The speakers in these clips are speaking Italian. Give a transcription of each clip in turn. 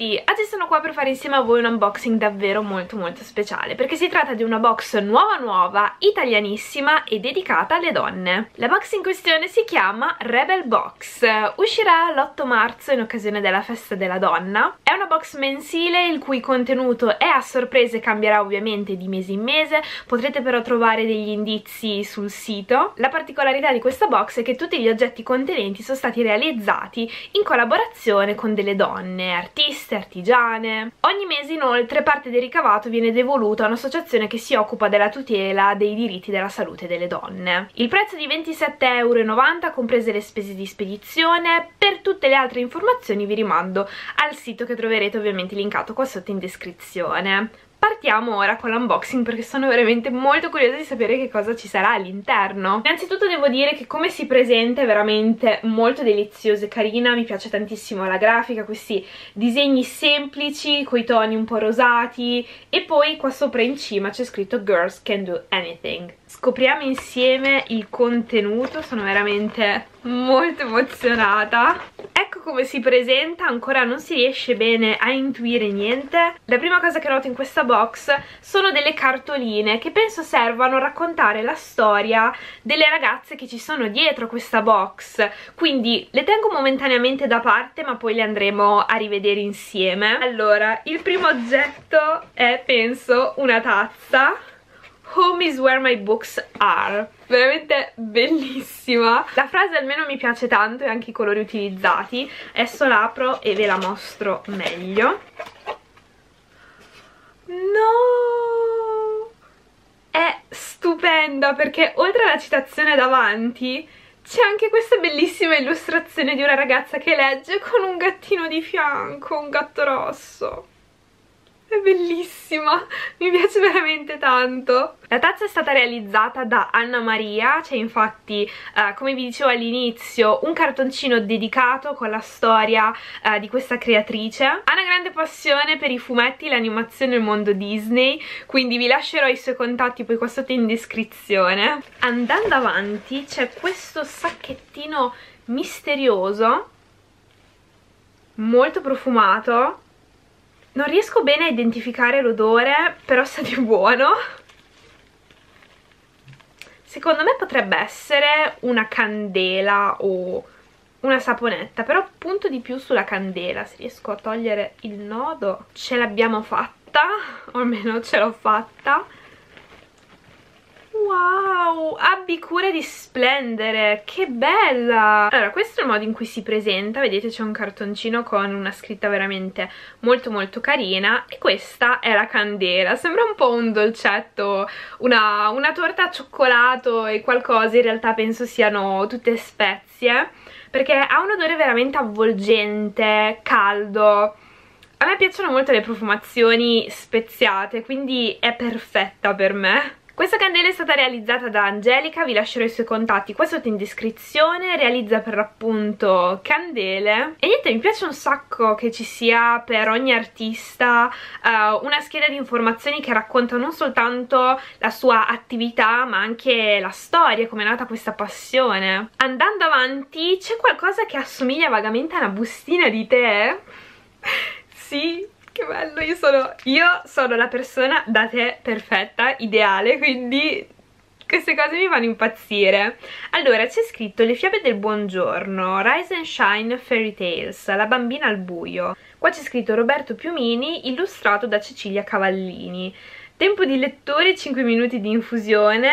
tutti! Oggi sono qua per fare insieme a voi un unboxing davvero molto molto speciale perché si tratta di una box nuova nuova, italianissima e dedicata alle donne. La box in questione si chiama Rebel Box, uscirà l'8 marzo in occasione della festa della donna. È una box mensile il cui contenuto è a sorpresa e cambierà ovviamente di mese in mese, potrete però trovare degli indizi sul sito. La particolarità di questa box è che tutti gli oggetti contenenti sono stati realizzati in collaborazione con delle donne, artiste, artiste, artigiane. Ogni mese inoltre parte del ricavato viene devoluto a un'associazione che si occupa della tutela dei diritti della salute delle donne. Il prezzo di 27,90 euro, comprese le spese di spedizione. Per tutte le altre informazioni vi rimando al sito che troverete ovviamente linkato qua sotto in descrizione. Partiamo ora con l'unboxing perché sono veramente molto curiosa di sapere che cosa ci sarà all'interno. Innanzitutto devo dire che come si presenta è veramente molto deliziosa e carina, mi piace tantissimo la grafica, questi disegni semplici, coi toni un po' rosati e poi qua sopra in cima c'è scritto Girls Can Do Anything. Scopriamo insieme il contenuto, sono veramente molto emozionata. Ecco come si presenta ancora non si riesce bene a intuire niente. La prima cosa che noto in questa box sono delle cartoline che penso servano a raccontare la storia delle ragazze che ci sono dietro questa box. Quindi le tengo momentaneamente da parte ma poi le andremo a rivedere insieme. Allora il primo oggetto è penso una tazza Home is where my books are. Veramente bellissima. La frase almeno mi piace tanto e anche i colori utilizzati. Adesso l'apro e ve la mostro meglio. No! È stupenda perché oltre alla citazione davanti c'è anche questa bellissima illustrazione di una ragazza che legge con un gattino di fianco, un gatto rosso è bellissima, mi piace veramente tanto. La tazza è stata realizzata da Anna Maria, c'è infatti, eh, come vi dicevo all'inizio, un cartoncino dedicato con la storia eh, di questa creatrice. Ha una grande passione per i fumetti, l'animazione e il mondo Disney, quindi vi lascerò i suoi contatti poi qua sotto in descrizione. Andando avanti c'è questo sacchettino misterioso, molto profumato, non riesco bene a identificare l'odore, però sa di buono. Secondo me potrebbe essere una candela o una saponetta, però punto di più sulla candela, se riesco a togliere il nodo. Ce l'abbiamo fatta, o almeno ce l'ho fatta. Wow, abbi cura di splendere, che bella! Allora, questo è il modo in cui si presenta, vedete c'è un cartoncino con una scritta veramente molto molto carina. E questa è la candela, sembra un po' un dolcetto, una, una torta a cioccolato e qualcosa, in realtà penso siano tutte spezie, perché ha un odore veramente avvolgente, caldo, a me piacciono molto le profumazioni speziate, quindi è perfetta per me. Questa candela è stata realizzata da Angelica, vi lascerò i suoi contatti qua sotto in descrizione, realizza per l'appunto candele. E niente, mi piace un sacco che ci sia per ogni artista uh, una scheda di informazioni che racconta non soltanto la sua attività ma anche la storia, come è nata questa passione. Andando avanti c'è qualcosa che assomiglia vagamente a una bustina di tè? Sì, che bello, io sono, io sono la persona da te perfetta, ideale, quindi queste cose mi fanno impazzire. Allora c'è scritto le fiabe del buongiorno Rise and Shine Fairy Tales la bambina al buio qua c'è scritto Roberto Piumini illustrato da Cecilia Cavallini tempo di letture 5 minuti di infusione.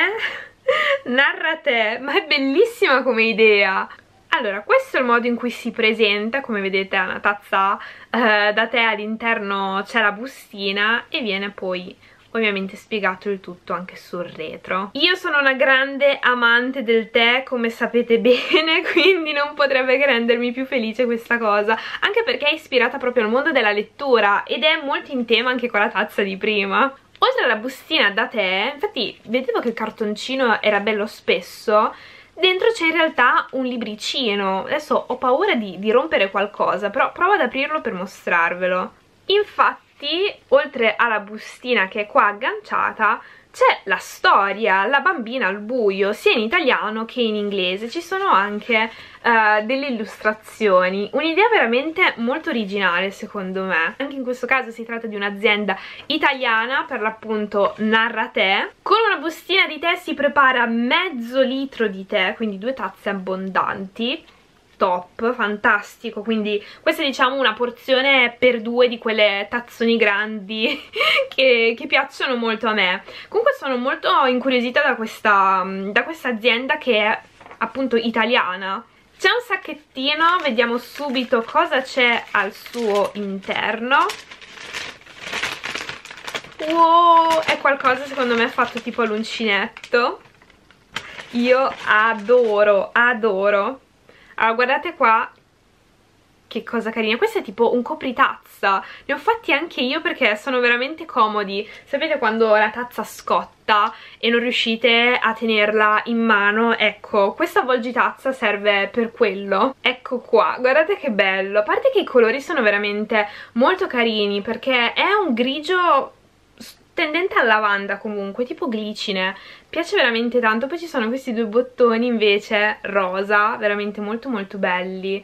Narra te ma è bellissima come idea allora, questo è il modo in cui si presenta, come vedete è una tazza eh, da tè, all'interno c'è la bustina e viene poi ovviamente spiegato il tutto anche sul retro. Io sono una grande amante del tè, come sapete bene, quindi non potrebbe che rendermi più felice questa cosa, anche perché è ispirata proprio al mondo della lettura ed è molto in tema anche con la tazza di prima. Oltre alla bustina da tè, infatti vedevo che il cartoncino era bello spesso, Dentro c'è in realtà un libricino, adesso ho paura di, di rompere qualcosa, però provo ad aprirlo per mostrarvelo. Infatti, oltre alla bustina che è qua agganciata, c'è la storia, la bambina al buio, sia in italiano che in inglese, ci sono anche uh, delle illustrazioni, un'idea veramente molto originale secondo me, anche in questo caso si tratta di un'azienda italiana, per l'appunto Narrate, con una bustina di tè si prepara mezzo litro di tè, quindi due tazze abbondanti, top, fantastico, quindi questa è diciamo una porzione per due di quelle tazzoni grandi che, che piacciono molto a me. Comunque sono molto incuriosita da questa, da questa azienda che è appunto italiana. C'è un sacchettino, vediamo subito cosa c'è al suo interno. Wow, è qualcosa secondo me fatto tipo all'uncinetto. Io adoro, adoro allora guardate qua. Che cosa carina, questo è tipo un copritazza. Ne ho fatti anche io perché sono veramente comodi. Sapete quando la tazza scotta e non riuscite a tenerla in mano? Ecco, questa avvolgitazza serve per quello. Ecco qua, guardate che bello. A parte che i colori sono veramente molto carini perché è un grigio tendente a lavanda comunque, tipo glicine. Piace veramente tanto, poi ci sono questi due bottoni invece rosa, veramente molto molto belli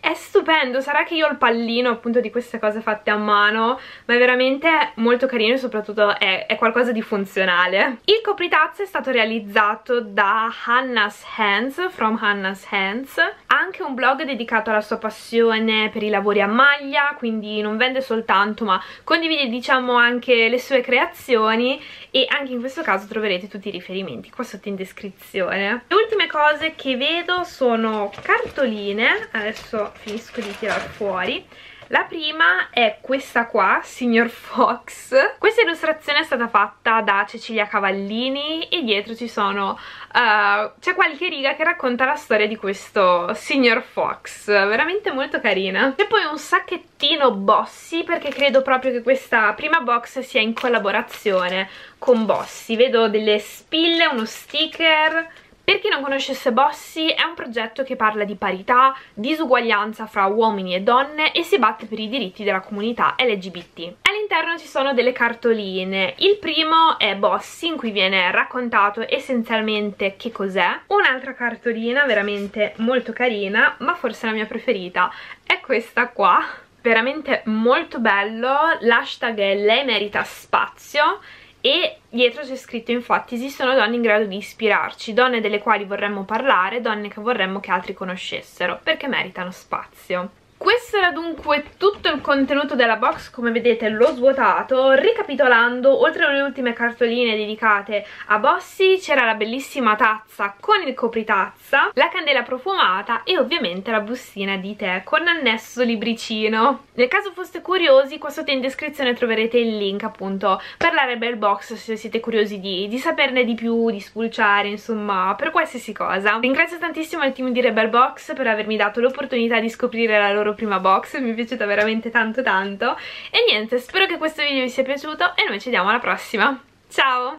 è stupendo, sarà che io ho il pallino appunto di queste cose fatte a mano ma è veramente molto carino e soprattutto è, è qualcosa di funzionale. Il copritazzo è stato realizzato da Hannah's Hands, from Hannah's Hands. Ha anche un blog dedicato alla sua passione per i lavori a maglia quindi non vende soltanto ma condivide diciamo anche le sue creazioni e anche in questo caso troverete tutti i riferimenti qua sotto in descrizione. Le ultime cose che vedo sono cartoline adesso finisco di tirar fuori la prima è questa qua, Signor Fox. Questa illustrazione è stata fatta da Cecilia Cavallini e dietro ci sono... Uh, c'è qualche riga che racconta la storia di questo Signor Fox, veramente molto carina. E poi un sacchettino Bossy perché credo proprio che questa prima box sia in collaborazione con Bossy. Vedo delle spille, uno sticker per chi non conoscesse Bossy è un progetto che parla di parità, disuguaglianza fra uomini e donne e si batte per i diritti della comunità LGBT. All'interno ci sono delle cartoline, il primo è Bossy in cui viene raccontato essenzialmente che cos'è, un'altra cartolina veramente molto carina ma forse la mia preferita è questa qua. Veramente molto bello, l'hashtag è lei merita spazio e dietro c'è scritto infatti esistono donne in grado di ispirarci, donne delle quali vorremmo parlare, donne che vorremmo che altri conoscessero, perché meritano spazio. Questo era dunque tutto il contenuto della box, come vedete l'ho svuotato. Ricapitolando, oltre alle ultime cartoline dedicate a Bossy, c'era la bellissima tazza con il copritazza, la candela profumata e ovviamente la bustina di tè con annesso libricino. Nel caso foste curiosi, qua sotto in descrizione troverete il link appunto per la Rebel Box se siete curiosi di, di saperne di più, di spulciare, insomma, per qualsiasi cosa. Ringrazio tantissimo il team di Rebel Box per avermi dato l'opportunità di scoprire la loro loro prima box, mi è piaciuta veramente tanto tanto e niente, spero che questo video vi sia piaciuto e noi ci vediamo alla prossima, ciao!